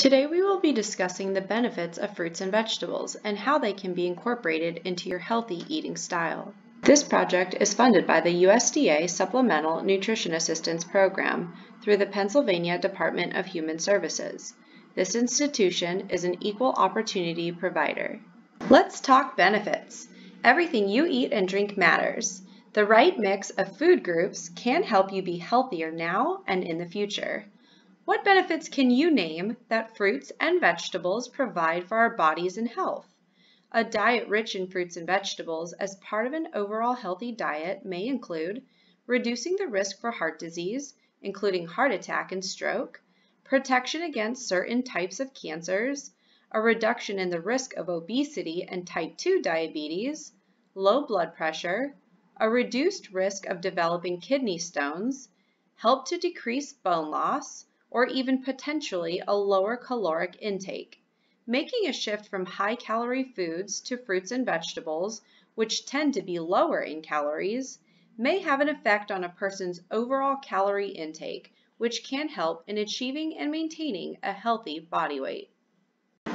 Today we will be discussing the benefits of fruits and vegetables and how they can be incorporated into your healthy eating style. This project is funded by the USDA Supplemental Nutrition Assistance Program through the Pennsylvania Department of Human Services. This institution is an equal opportunity provider. Let's talk benefits. Everything you eat and drink matters. The right mix of food groups can help you be healthier now and in the future. What benefits can you name that fruits and vegetables provide for our bodies and health? A diet rich in fruits and vegetables as part of an overall healthy diet may include reducing the risk for heart disease, including heart attack and stroke, protection against certain types of cancers, a reduction in the risk of obesity and type 2 diabetes, low blood pressure, a reduced risk of developing kidney stones, help to decrease bone loss, or even potentially a lower caloric intake. Making a shift from high-calorie foods to fruits and vegetables, which tend to be lower in calories, may have an effect on a person's overall calorie intake, which can help in achieving and maintaining a healthy body weight.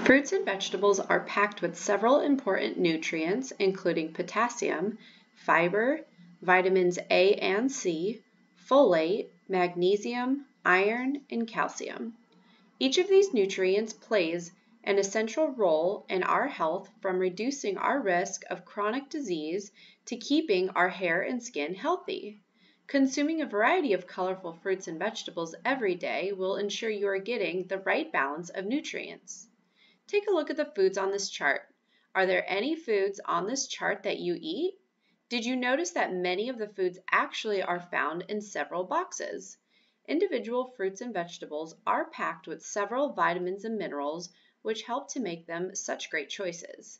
Fruits and vegetables are packed with several important nutrients, including potassium, fiber, vitamins A and C, folate, magnesium, iron, and calcium. Each of these nutrients plays an essential role in our health from reducing our risk of chronic disease to keeping our hair and skin healthy. Consuming a variety of colorful fruits and vegetables every day will ensure you are getting the right balance of nutrients. Take a look at the foods on this chart. Are there any foods on this chart that you eat? Did you notice that many of the foods actually are found in several boxes? Individual fruits and vegetables are packed with several vitamins and minerals which help to make them such great choices.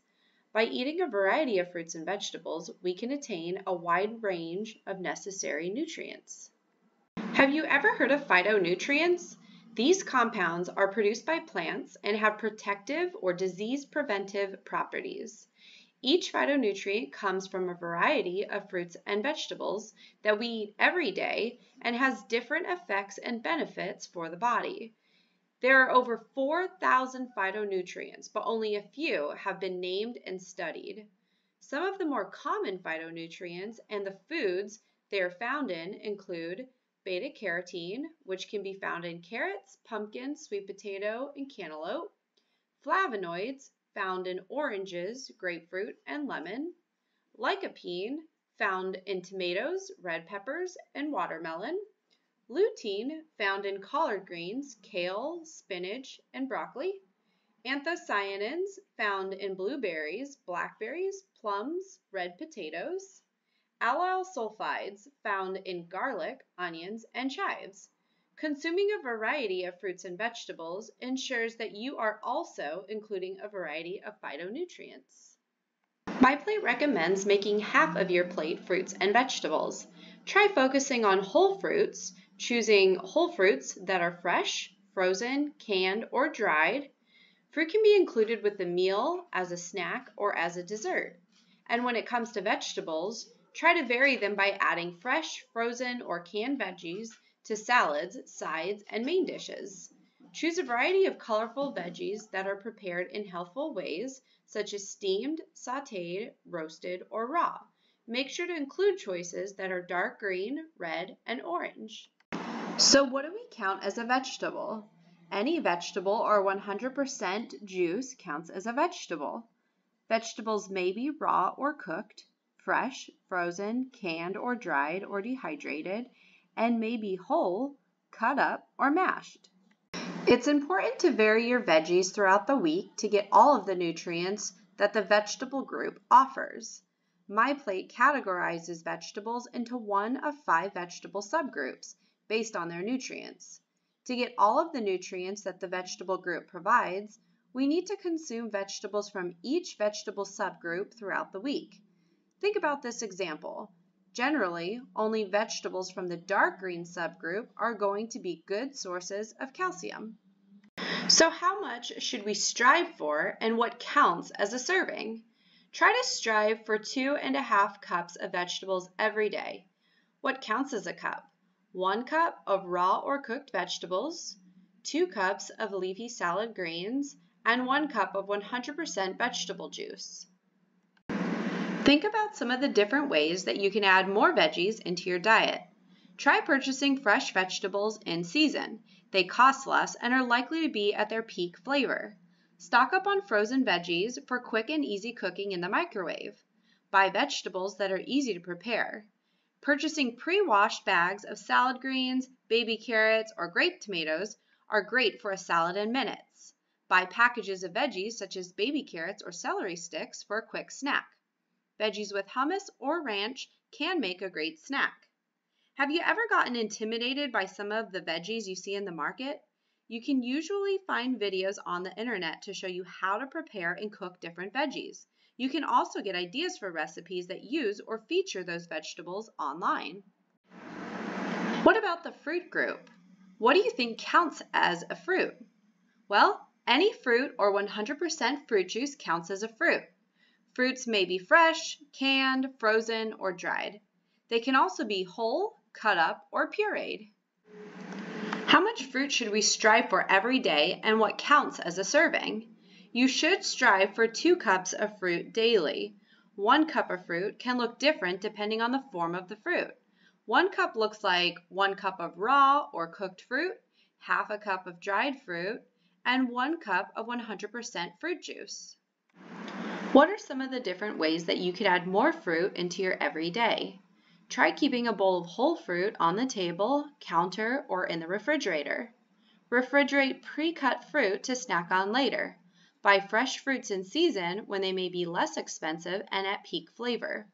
By eating a variety of fruits and vegetables, we can attain a wide range of necessary nutrients. Have you ever heard of phytonutrients? These compounds are produced by plants and have protective or disease preventive properties. Each phytonutrient comes from a variety of fruits and vegetables that we eat every day and has different effects and benefits for the body. There are over 4,000 phytonutrients, but only a few have been named and studied. Some of the more common phytonutrients and the foods they are found in include beta carotene, which can be found in carrots, pumpkins, sweet potato, and cantaloupe, flavonoids, found in oranges, grapefruit, and lemon. Lycopene, found in tomatoes, red peppers, and watermelon. Lutein, found in collard greens, kale, spinach, and broccoli. Anthocyanins, found in blueberries, blackberries, plums, red potatoes. Allyl sulfides, found in garlic, onions, and chives. Consuming a variety of fruits and vegetables ensures that you are also including a variety of phytonutrients. MyPlate recommends making half of your plate fruits and vegetables. Try focusing on whole fruits, choosing whole fruits that are fresh, frozen, canned, or dried. Fruit can be included with the meal, as a snack, or as a dessert. And when it comes to vegetables, try to vary them by adding fresh, frozen, or canned veggies to salads, sides, and main dishes. Choose a variety of colorful veggies that are prepared in healthful ways, such as steamed, sauteed, roasted, or raw. Make sure to include choices that are dark green, red, and orange. So what do we count as a vegetable? Any vegetable or 100% juice counts as a vegetable. Vegetables may be raw or cooked, fresh, frozen, canned or dried or dehydrated, and may be whole, cut up, or mashed. It's important to vary your veggies throughout the week to get all of the nutrients that the vegetable group offers. MyPlate categorizes vegetables into one of five vegetable subgroups based on their nutrients. To get all of the nutrients that the vegetable group provides, we need to consume vegetables from each vegetable subgroup throughout the week. Think about this example. Generally, only vegetables from the dark green subgroup are going to be good sources of calcium. So how much should we strive for and what counts as a serving? Try to strive for two and a half cups of vegetables every day. What counts as a cup? One cup of raw or cooked vegetables, 2 cups of leafy salad greens, and 1 cup of 100% vegetable juice. Think about some of the different ways that you can add more veggies into your diet. Try purchasing fresh vegetables in season. They cost less and are likely to be at their peak flavor. Stock up on frozen veggies for quick and easy cooking in the microwave. Buy vegetables that are easy to prepare. Purchasing pre-washed bags of salad greens, baby carrots, or grape tomatoes are great for a salad in minutes. Buy packages of veggies such as baby carrots or celery sticks for a quick snack. Veggies with hummus or ranch can make a great snack. Have you ever gotten intimidated by some of the veggies you see in the market? You can usually find videos on the internet to show you how to prepare and cook different veggies. You can also get ideas for recipes that use or feature those vegetables online. What about the fruit group? What do you think counts as a fruit? Well, any fruit or 100% fruit juice counts as a fruit. Fruits may be fresh, canned, frozen, or dried. They can also be whole, cut up, or pureed. How much fruit should we strive for every day and what counts as a serving? You should strive for two cups of fruit daily. One cup of fruit can look different depending on the form of the fruit. One cup looks like one cup of raw or cooked fruit, half a cup of dried fruit, and one cup of 100% fruit juice. What are some of the different ways that you could add more fruit into your everyday? Try keeping a bowl of whole fruit on the table, counter, or in the refrigerator. Refrigerate pre-cut fruit to snack on later. Buy fresh fruits in season when they may be less expensive and at peak flavor.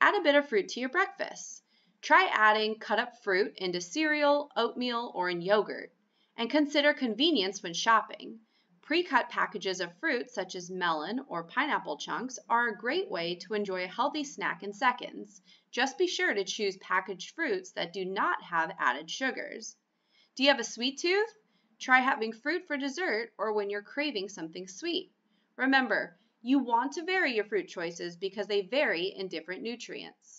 Add a bit of fruit to your breakfast. Try adding cut up fruit into cereal, oatmeal, or in yogurt. And consider convenience when shopping. Pre-cut packages of fruit such as melon or pineapple chunks are a great way to enjoy a healthy snack in seconds. Just be sure to choose packaged fruits that do not have added sugars. Do you have a sweet tooth? Try having fruit for dessert or when you're craving something sweet. Remember, you want to vary your fruit choices because they vary in different nutrients.